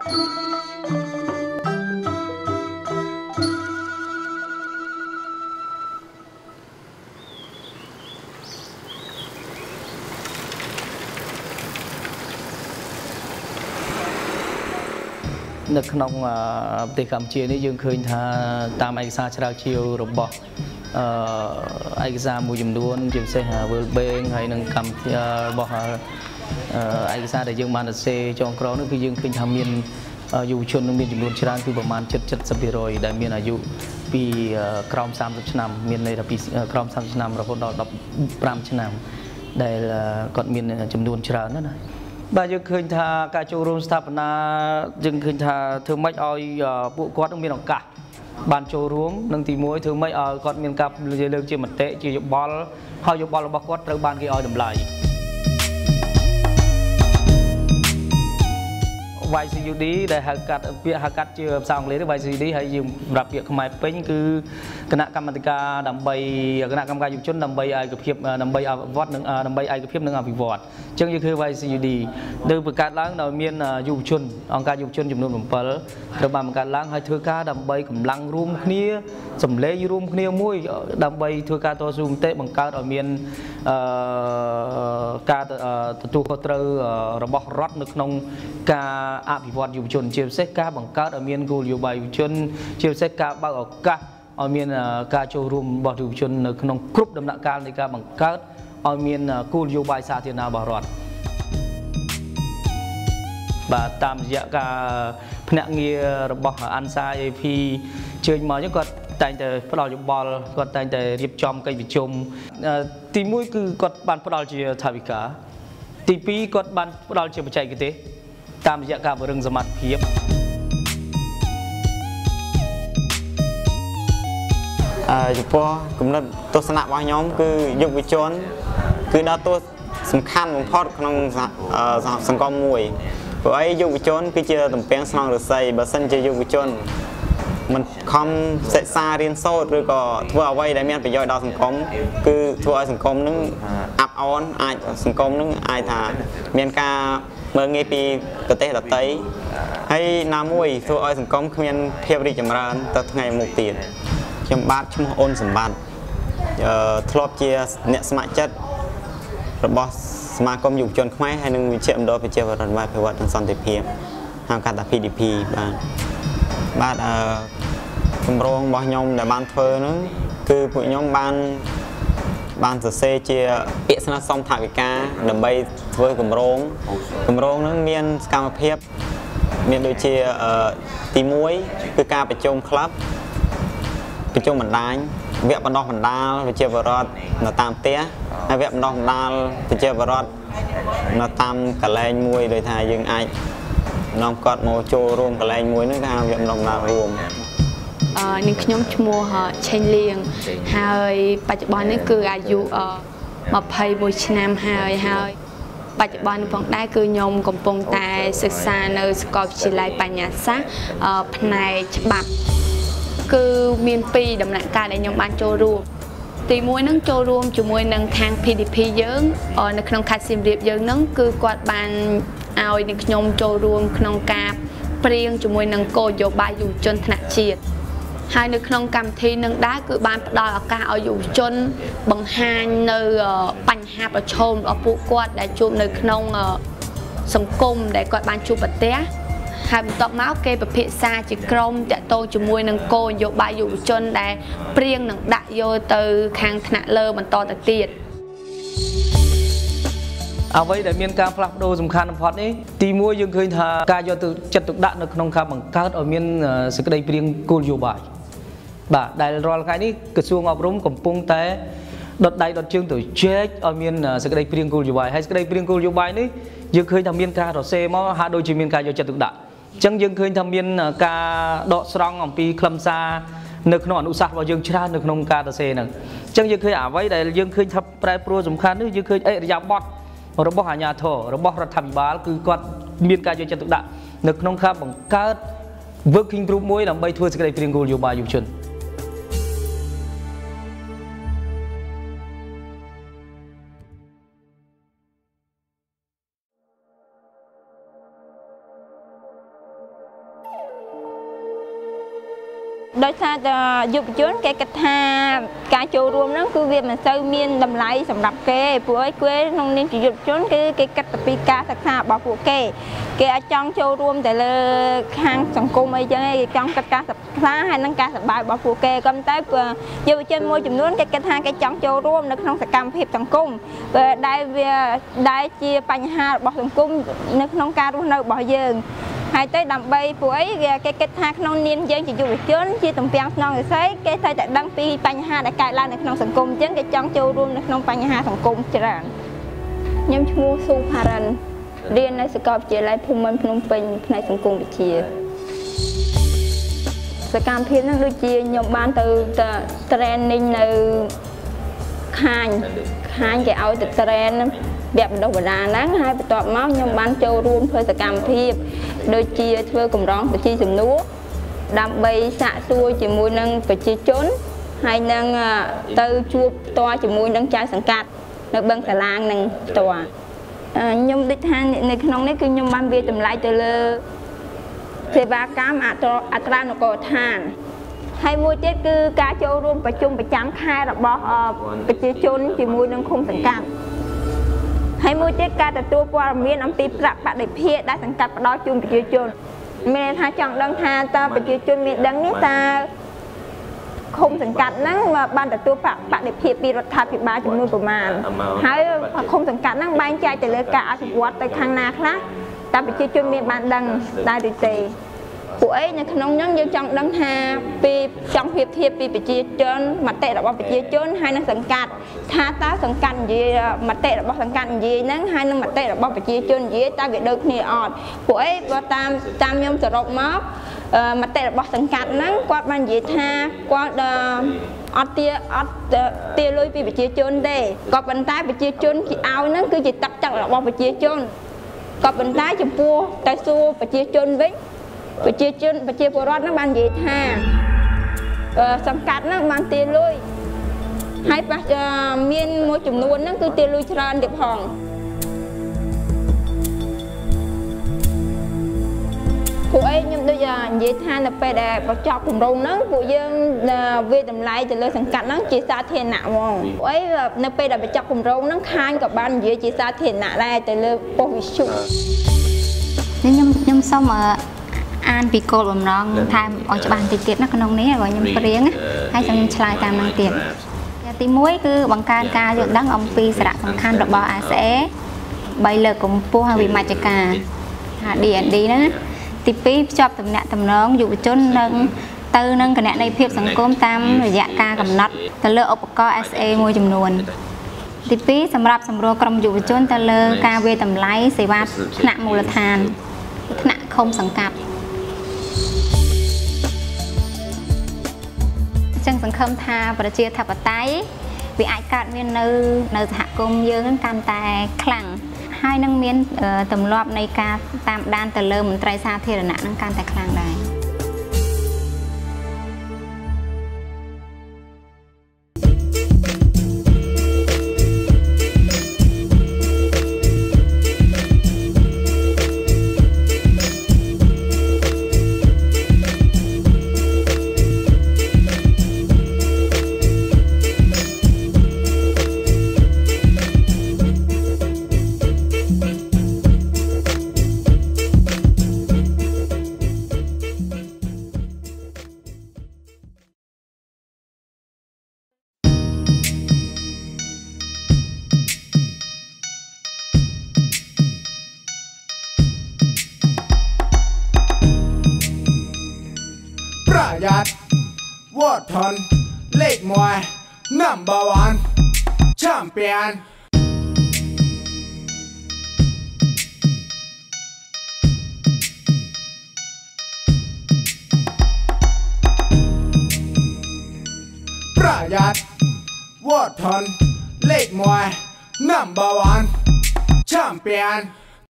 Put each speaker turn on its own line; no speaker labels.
នៅក្នុងប្រទេសកម្ពុជានេះយើងឃើញថាតាមឯកសារច្រាវជ្រាវរបស់អឺឯកសារមួយចំនួនជាពិសេស World Bank ហើយនឹងកម្មរបស់ ឯកសារដែលយើងបានសរសេរចងក្រងនោះគឺយើងឃើញថាមានយុវជននឹងមានចំនួនច្រើនគឺប្រមាណ70 70%ដែលមានអាយុពីក្រោម30ឆ្នាំ មានន័យថាពីក្រោម30ឆ្នាំរហូតដល់15ឆ្នាំ ដែលគាត់មានចំនួនច្រើនណាស់ណាបាទយើងឃើញថាការចូលរួមស្ថាបនាយើងឃើញថាធ្វើម៉េចឲ្យពួកគាត់នឹងមានឱកាសបានចូលរួមនឹងទី1ធ្វើម៉េចឲ្យគាត់មានការលើកជាមតិជាយោបល់ហើយយោបល់របស់គាត់ត្រូវបានគេឲ្យតម្លៃ YCUD ដែលហៅកាត់ពាក្យហៅកាត់ជាភាសាអង់គ្លេសទៅ YCUD ហើយយើងសម្រាប់ពាក្យខ្មែរពេញគឺគណៈកម្មាធិការដើម្បីគណៈកម្មការយុវជនដើម្បីឯកភាពដើម្បីអភិវឌ្ឍនិងដើម្បីឯកភាពនិងអភិវឌ្ឍអញ្ចឹងយើងគឺ YCUD ដែលបង្កើតឡើងដោយមានយុវជនអង្គការយុវជនចំនួន7ត្រូវបានបង្កើតឡើងហើយធ្វើការដើម្បីកម្លាំងរួមគ្នាសម្លេងរួមគ្នាមួយដើម្បីធ្វើការតស៊ូមតិបង្កើតឲ្យមានអឺការទទួលខុសត្រូវរបស់រដ្ឋនៅក្នុង ការអភិវឌ្ឍយុវជន ជាពិសេសការបង្កើតឲ្យមានគោលនយោបាយយុវជន ជាពិសេសការបើកឱកាសឲ្យមានការចូលរួមរបស់យុវជននៅក្នុងគ្រប់ដំណាក់កាលនៃការបង្កើតឲ្យមានគោលនយោបាយសាធារណៈរបស់រដ្ឋបាទតាមរយៈការភ្នាក់ងាររបស់ ANSA AP ជើញមកហ្នឹងគាត់តែងតែផ្ដល់យោបល់គាត់តែងតែរៀបចំកិច្ចប្រជុំទី1គឺគាត់បានផ្ដល់ជាថាវិការទី2គាត់បានផ្ដល់ជាបច្ចេកទេស តាមរយៈការពង្រឹងសមត្ថភាព
អឺចំពោះគំនិតទស្សនៈរបស់ខ្ញុំគឺយុវជន គឺដើរតួសំខាន់បំផុតក្នុងសង្គមមួយព្រោះអីយុវជនគឺជាតំពាំងស្នងរស័យបើសិនជាយុវជនមិនខំសិក្សារៀនសូត្រឬក៏ធ្វើអ្វីដែលមានប្រយោជន៍ដល់សង្គមគឺធ្វើឲ្យសង្គមនឹងអាប់អនអាចសង្គមនឹងអាចថាមានការ មើលងាយពីប្រទេសដទៃហើយណាមួយធ្វើឲ្យសង្គមគ្មានភាពរីកចម្រើនទៅថ្ងៃមុខទៀតខ្ញុំបាទឈ្មោះអូនសម្បត្តិអឺធ្លាប់ជាអ្នកស្ម័គ្រចិត្តរបស់សមាគមយុវជនខ្មែរហើយនិងវិជ្ជាមណ្ឌលវិជ្ជាវរដ្ឋវិភាវនិងសន្តិភាពហៅកាត់ថា PDP បាទបាទអឺគម្រោងរបស់ខ្ញុំដែលបានធ្វើហ្នឹងគឺពួកខ្ញុំបាន បានសរសេរជាពាក្យស្នើសុំថវិកាដើម្បីធ្វើគម្រោងគម្រោងហ្នឹងមានសកម្មភាពមានដូចជាទី1គឺការប្រជុំក្លឹបប្រជុំបណ្ដាញវគ្គបណ្ដោះបណ្ដាលវិជ្ជាបរដ្ឋនៅតាមផ្ទះហើយវគ្គបណ្ដោះបណ្ដាលវិជ្ជាបរដ្ឋនៅតាមកន្លែងមួយដោយថាយើងអាចនាំគាត់មកចូលរួមកន្លែងមួយហ្នឹងគេហៅវគ្គបណ្ដោះបណ្ដាលរួម
អឺ នាងខ្ញុំឈ្មោះឆេងលៀងហើយបច្ចុប្បន្ននេះគឺអាយុ21ឆ្នាំហើយហើយបច្ចុប្បន្នផងដែរគឺខ្ញុំកំពុងតែសិក្សានៅសាកលវិទ្យាល័យបញ្ញាសាស្ត្រផ្នែកច្បាប់គឺមាន2ដំណាក់កាលដែលខ្ញុំបានចូលរួមទី1នឹងចូលរួមជាមួយនឹងខាង PDP យើងនៅក្នុងខេត្តសៀមរាបយើងនឹងគឺគាត់បានឲ្យនឹងខ្ញុំចូលរួមក្នុងការព្រៀងជាមួយនឹងគោលនយោបាយយុវជនថ្នាក់ជាតិ ហើយនៅក្នុងកម្មវិធីនឹងដែរគឺបានផ្ដល់ឱកាសឲ្យយុវជន បង្ហាញនៅបញ្ហាប្រឈមរបស់ពួកគាត់ដែលជួបនៅក្នុងសង្គមដែលគាត់បានជួបប្រទះហើយបន្ទាប់មកគេពិភាក្សាជាក្រុមតាក់ទងជាមួយនឹងគោលនយោបាយយុវជនដែលព្រៀងនឹងដាក់យកទៅខាងថ្នាក់លើបន្តទៅទៀត
អ្វីដែលមានការផ្លាស់ប្ដូរសំខាន់បំផុតនេះទីមួយយើងឃើញថាការយកទៅចិត្តទុកដាក់នៅក្នុងការបង្កើតឲ្យមានសេចក្តីព្រៀងគោលនយោបាយ បាទដែលរាល់ថ្ងៃនេះក្រសួងអប់រំកំពុងតែដុតដៃដុតជើងទៅជែកឲ្យមានសេចក្តីព្រៀងគោលនយោបាយហើយសេចក្តីព្រៀងគោលនយោបាយនេះយើងឃើញថាមានការរសេរមកហាក់ដូចជាមានការយកចិត្តទុកដាក់អញ្ចឹងយើងឃើញថាមានការដកស្រង់អំពីខ្លឹមសារនៅក្នុងអនុសាសន៍របស់យើងច្រើននៅក្នុងការសរសេរហ្នឹងអញ្ចឹងយើងឃើញអ្វីដែលយើងឃើញថាប្រែប្រួលសំខាន់នេះយើងឃើញអេរយាប័តរបស់អាជ្ញាធររបស់រដ្ឋាភិបាលគឺគាត់មានការយកចិត្តទុកដាក់នៅក្នុងការបង្កើត working group មួយដើម្បីធ្វើសេចក្តីព្រៀងគោលនយោបាយយុវជន
ដោយសារតែយុវជនគេគិតថាការចូលរួមហ្នឹងគឺវាមិនសូវមានតម្លៃសម្រាប់គេព្រោះអីគេក្នុងនាមជាយុវជនគឺគេគិតទៅពីការសិក្សារបស់ពួកគេ គេអាចចង់ចូលរួមទៅលើខាងសង្គមអីចឹងឯងគេចង់គិតការសិក្សាហើយនិងការសប្បាយរបស់ពួកគេក៏តែយុវជនមួយចំនួនគេគិតថាគេចង់ចូលរួមនៅក្នុងសកម្មភាពសង្គមដែលវាដែលជាបញ្ហារបស់សង្គមនៅក្នុងការរស់នៅរបស់យើង ហើយទៅដើម្បីពួកអីវាគេគិតថាក្នុងនាមយើងជាយុវជនជាតំពាំងស្នងរិស័យគេត្រូវតែដឹងពីបញ្ហាដែលកើតឡើងនៅក្នុងសង្គមអញ្ចឹងគេចង់ចូលរួមនៅក្នុងបញ្ហាសង្គមច្រើនខ្ញុំឈ្មោះស៊ូផារិនរៀននៅសាកលវិទ្យាល័យភូមិន្ទភ្នំពេញផ្នែកសង្គមវិទ្យាសកម្មភាពហ្នឹងដូចជាខ្ញុំបានទៅ training នៅខាញខាញគេឲ្យទៅ train វគ្គបណ្ដុះបណ្ដាលហ្នឹងហើយបន្ទាប់មកខ្ញុំបានចូលរួមធ្វើសកម្មភាព ដូចជាធ្វើកម្រងប្រជាជំនួសដើម្បីសាកសួរជាមួយនឹងប្រជាជនហើយនឹងទៅជួបផ្ទាល់ជាមួយនឹងចៅសង្កាត់នៅបឹងសាឡាងនឹងផ្ទាល់ខ្ញុំដូចថានៅក្នុងនេះគឺខ្ញុំបានវាចម្លែកទៅលើសេវាកម្មអត្រានុកោដ្ឋានហើយមួយទៀតគឺការចូលរួមប្រជុំប្រចាំខែរបស់ប្រជាជនជាមួយនឹងឃុំសង្កាត់ ហើយមួយទៀតការទទួលព័ត៌មានអំពីប្រាក់បដិភាគដែលសង្កាត់ផ្ដល់ជូនប្រជាជន មានថាចង់ដឹងថាតើប្រជាជនមានដឹងនេះតើឃុំសង្កាត់ហ្នឹងបានទទួលប្រាក់បដិភាគពីរដ្ឋាភិបាលចំនួនប្រមាណហើយឃុំសង្កាត់ហ្នឹងបែងចែកទៅលើការអភិវឌ្ឍទៅខាងណាខ្លះតើប្រជាជនមានបានដឹងដែរឬទេ ពួកឯងនៅក្នុងហ្នឹងយើងចង់ដឹងថាពីចង់ភាពធៀបពីប្រជាជនមតិរបស់ប្រជាជនហើយនឹងសង្កាត់ថាតើសង្កាត់និយាយមតិរបស់សង្កាត់និយាយហ្នឹងហើយនឹងមតិរបស់ប្រជាជននិយាយតើវាដូចគ្នាអត់ពួកឯងបើតាមតាមខ្ញុំសរុបមកមតិរបស់សង្កាត់ហ្នឹងគាត់បាននិយាយថាគាត់អត់ទាអត់ទាលុយពីប្រជាជនទេក៏ប៉ុន្តែប្រជាជនគេឲ្យហ្នឹងគឺជាទឹកចិត្តរបស់ប្រជាជនក៏ប៉ុន្តែចំពោះតែសួរប្រជាជនវិញ ប្រជាជនប្រជាពលរដ្ឋហ្នឹងបាននិយាយថាសង្កាត់ហ្នឹងបានទាលុយហើយប៉ះមានមួយចំនួនហ្នឹងគឺទាលុយច្រើនទៀតផងពួកឯងខ្ញុំដូចនិយាយថានៅពេលដែលបញ្ចប់គម្រោងហ្នឹងពួកយើងវាតម្លៃទៅលើសង្កាត់ហ្នឹងជាសាធារណៈហ្មងពួកឯងនៅពេលដែលបញ្ចប់គម្រោងហ្នឹងខាញក៏បាននិយាយជាសាធារណៈដែរទៅលើប៉ុស្តិ៍វិទ្យុ
ខ្ញុំខ្ញុំសូម អានពីគោលបំណងថែមឲ្យច្បាស់បន្តិចទៀតណាក្នុងនេះបើខ្ញុំព្រៀងហើយខ្ញុំឆ្លើយតាមនឹងទៀតទី1គឺបង្កើនការយល់ដឹងអំពីសារៈសំខាន់របស់ ASA 3លើកកម្ពស់ហើយវិមជ្ឈការថា D&D ហ្នឹងទី2ភ្ជាប់ទំនាក់ទំនងយុវជននិងទៅនឹងគណនេយ្យភាពសង្គមតាមរយៈការកំណត់ទៅលើឧបករណ៍ SA មួយចំនួនទី2សម្រាប់សម្រួលក្រុមយុវជនទៅលើការវាយតម្លៃសេវាថ្នាក់មូលដ្ឋានថ្នាក់ឃុំសង្កាត់ ចឹងសង្ឃឹមថាប្រជាធិបតេយ្យវាអាចកើតមាននៅនៅសហគមន៍យើងកាន់តែខ្លាំងហើយនឹងមានទម្លាប់នៃការតាមដានទៅលើមន្ត្រីសាធារណៈនឹងកាន់តែខ្លាំងដែរ
ทนเลขมวย number one แชมเปี้ยนประหยัดวอดทนเลขมวย number one แชมเปี้ยน